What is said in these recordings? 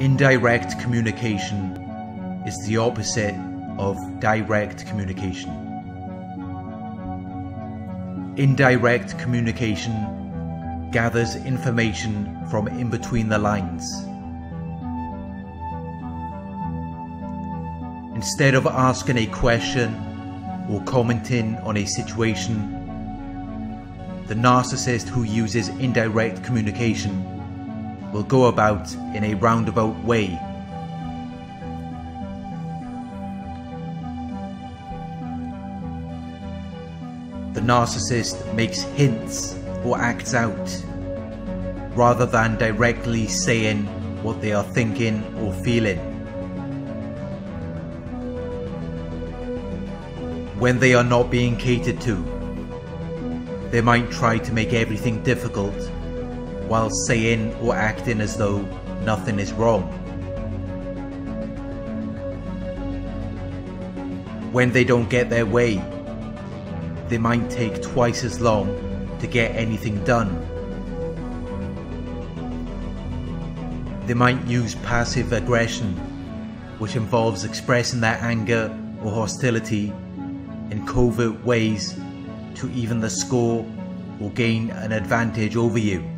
Indirect communication is the opposite of direct communication. Indirect communication gathers information from in between the lines. Instead of asking a question or commenting on a situation, the narcissist who uses indirect communication will go about in a roundabout way. The narcissist makes hints or acts out rather than directly saying what they are thinking or feeling. When they are not being catered to, they might try to make everything difficult while saying or acting as though nothing is wrong. When they don't get their way, they might take twice as long to get anything done. They might use passive aggression, which involves expressing their anger or hostility in covert ways to even the score or gain an advantage over you.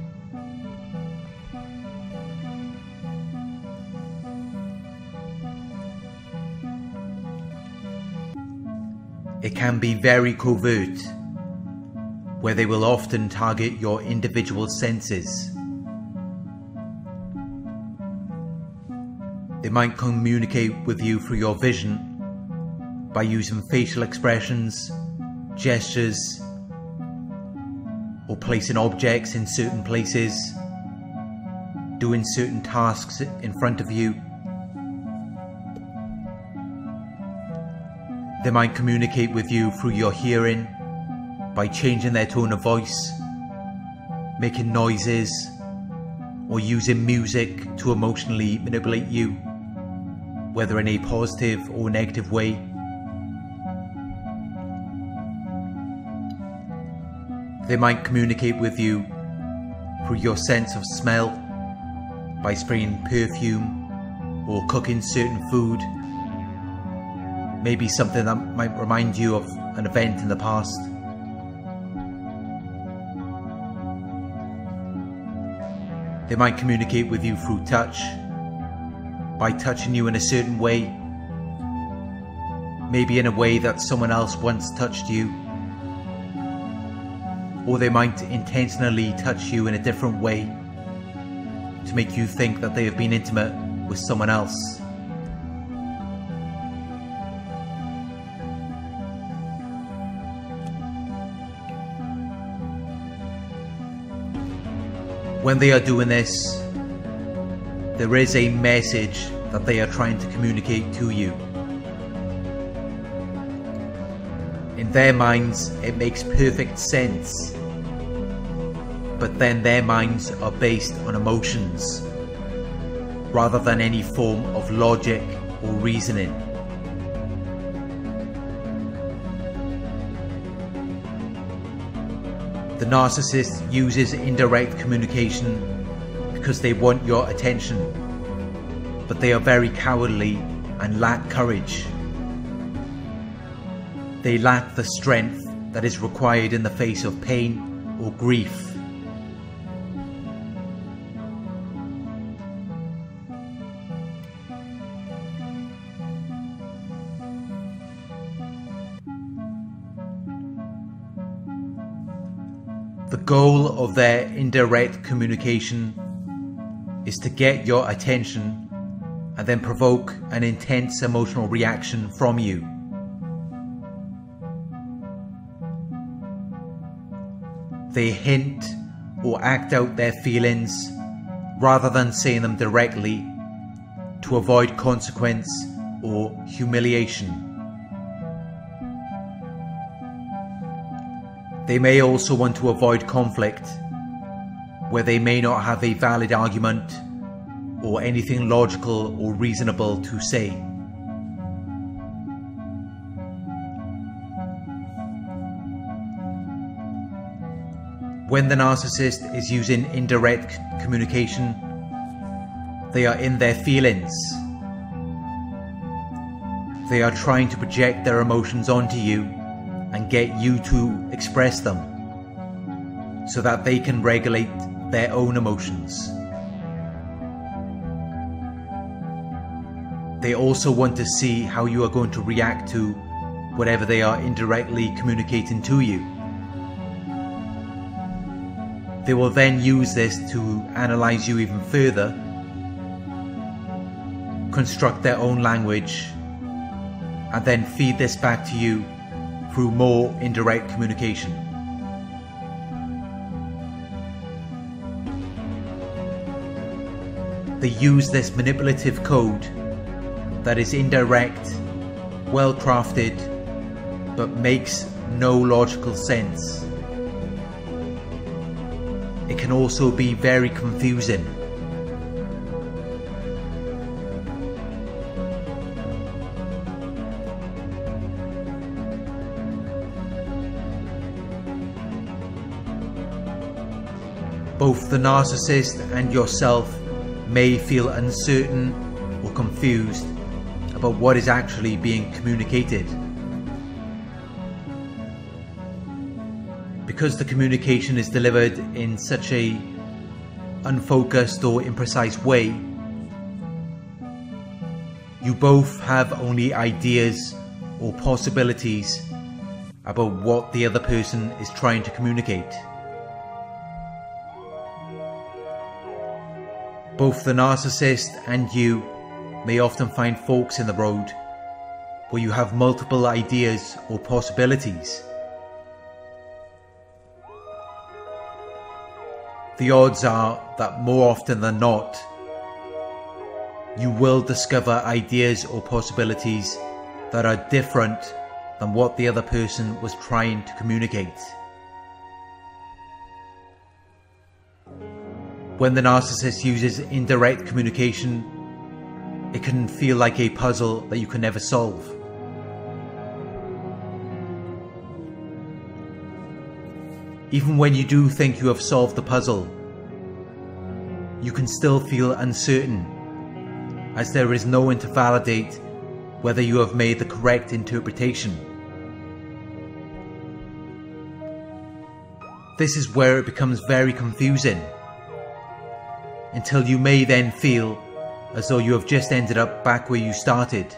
Can be very covert, where they will often target your individual senses. They might communicate with you through your vision by using facial expressions, gestures, or placing objects in certain places, doing certain tasks in front of you. They might communicate with you through your hearing by changing their tone of voice, making noises, or using music to emotionally manipulate you, whether in a positive or negative way. They might communicate with you through your sense of smell by spraying perfume or cooking certain food Maybe something that might remind you of an event in the past. They might communicate with you through touch, by touching you in a certain way, maybe in a way that someone else once touched you. Or they might intentionally touch you in a different way to make you think that they have been intimate with someone else. When they are doing this, there is a message that they are trying to communicate to you. In their minds, it makes perfect sense. But then their minds are based on emotions rather than any form of logic or reasoning. Narcissist uses indirect communication because they want your attention, but they are very cowardly and lack courage. They lack the strength that is required in the face of pain or grief. Goal of their indirect communication is to get your attention and then provoke an intense emotional reaction from you. They hint or act out their feelings rather than saying them directly to avoid consequence or humiliation. They may also want to avoid conflict, where they may not have a valid argument or anything logical or reasonable to say. When the narcissist is using indirect communication, They are in their feelings. They are trying to project their emotions onto you and get you to express them so that they can regulate their own emotions. They also want to see how you are going to react to whatever they are indirectly communicating to you. They will then use this to analyze you even further, construct their own language, and then feed this back to you through more indirect communication. They use this manipulative code that is indirect, well crafted, but makes no logical sense. It can also be very confusing. Both the narcissist and yourself may feel uncertain or confused about what is actually being communicated. Because the communication is delivered in such a unfocused or imprecise way, you both have only ideas or possibilities about what the other person is trying to communicate. Both the narcissist and you may often find forks in the road where you have multiple ideas or possibilities. The odds are that more often than not, you will discover ideas or possibilities that are different than what the other person was trying to communicate. When the narcissist uses indirect communication, it can feel like a puzzle that you can never solve. Even when you do think you have solved the puzzle, you can still feel uncertain, as there is no one to validate whether you have made the correct interpretation. This is where it becomes very confusing until you may then feel as though you have just ended up back where you started.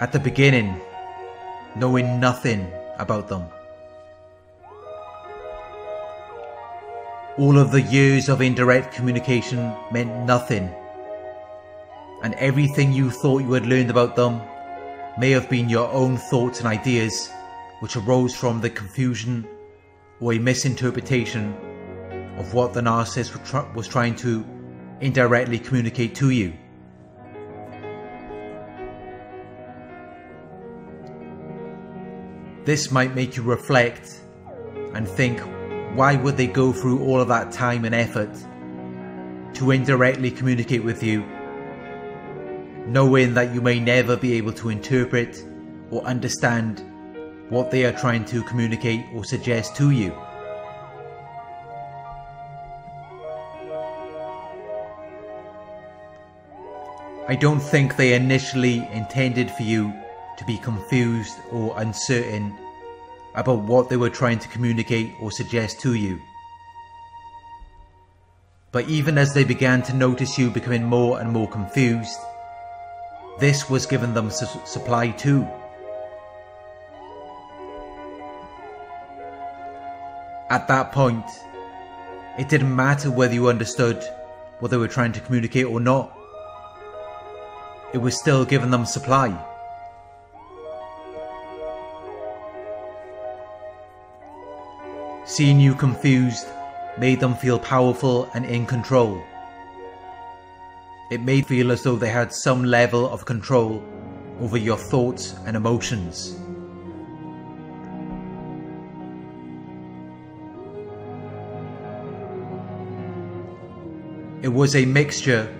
At the beginning, knowing nothing about them. All of the years of indirect communication meant nothing, and everything you thought you had learned about them may have been your own thoughts and ideas which arose from the confusion or a misinterpretation of what the narcissist was trying to indirectly communicate to you. This might make you reflect and think why would they go through all of that time and effort to indirectly communicate with you, knowing that you may never be able to interpret or understand what they are trying to communicate or suggest to you. I don't think they initially intended for you to be confused or uncertain about what they were trying to communicate or suggest to you. But even as they began to notice you becoming more and more confused, this was given them su supply too. At that point, it didn't matter whether you understood what they were trying to communicate or not it was still giving them supply. Seeing you confused made them feel powerful and in control. It made feel as though they had some level of control over your thoughts and emotions. It was a mixture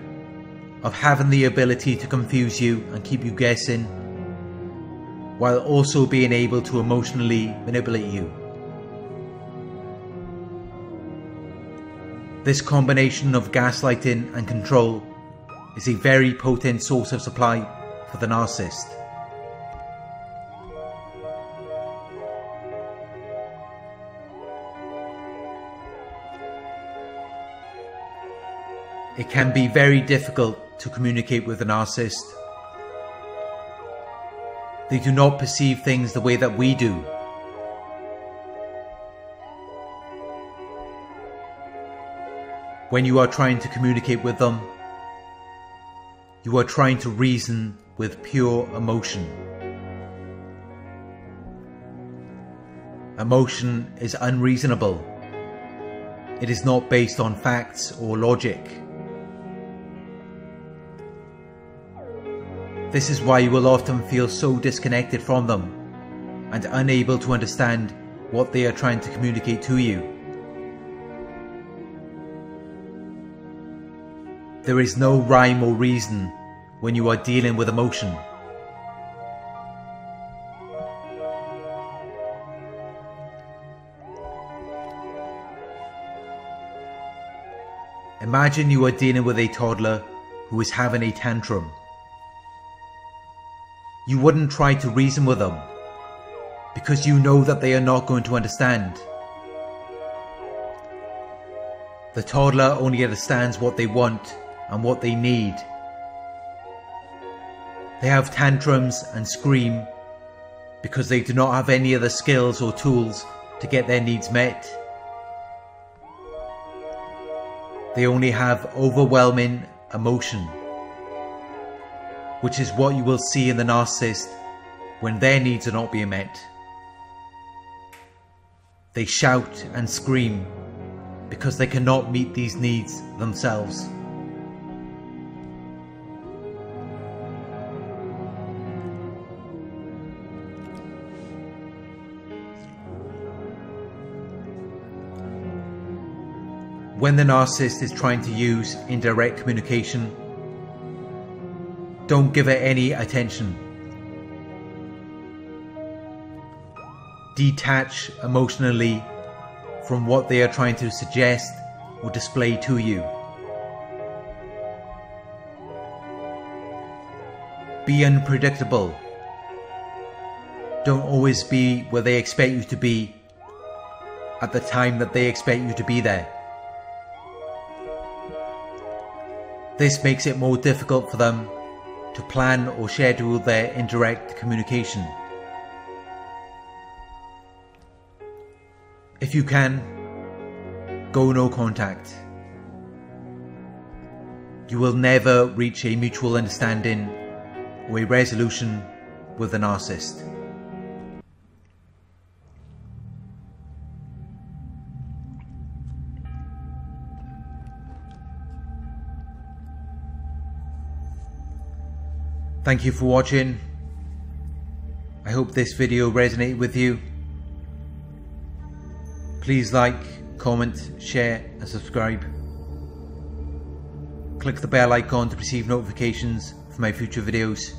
of having the ability to confuse you and keep you guessing, while also being able to emotionally manipulate you. This combination of gaslighting and control is a very potent source of supply for the narcissist. It can be very difficult to communicate with a narcissist. They do not perceive things the way that we do. When you are trying to communicate with them, you are trying to reason with pure emotion. Emotion is unreasonable. It is not based on facts or logic. This is why you will often feel so disconnected from them and unable to understand what they are trying to communicate to you. There is no rhyme or reason when you are dealing with emotion. Imagine you are dealing with a toddler who is having a tantrum. You wouldn't try to reason with them because you know that they are not going to understand. The toddler only understands what they want and what they need. They have tantrums and scream because they do not have any other skills or tools to get their needs met. They only have overwhelming emotion which is what you will see in the narcissist when their needs are not being met. They shout and scream because they cannot meet these needs themselves. When the narcissist is trying to use indirect communication don't give it any attention. Detach emotionally from what they are trying to suggest or display to you. Be unpredictable. Don't always be where they expect you to be at the time that they expect you to be there. This makes it more difficult for them to plan or schedule their indirect communication. If you can, go no contact. You will never reach a mutual understanding or a resolution with a narcissist. Thank you for watching. I hope this video resonated with you. Please like, comment, share and subscribe. Click the bell icon to receive notifications for my future videos.